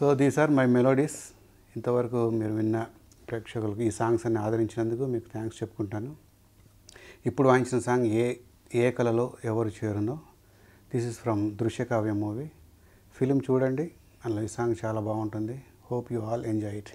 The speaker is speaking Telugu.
So these are my melodies ఇంతవరకు మీరు విన్న ప్రేక్షకులకు ఈ సాంగ్స్ అన్ని ఆదరించినందుకు మీకు థ్యాంక్స్ చెప్పుకుంటాను. ఇప్పుడు వాయించిన సాంగ్ ఏ ఏ కళలో ఎవరు చేరునో this is from Drushyakavya movie. Film చూడండి అందులో ఈ సాంగ్ చాలా బాగుంటుంది. Hope you all enjoy it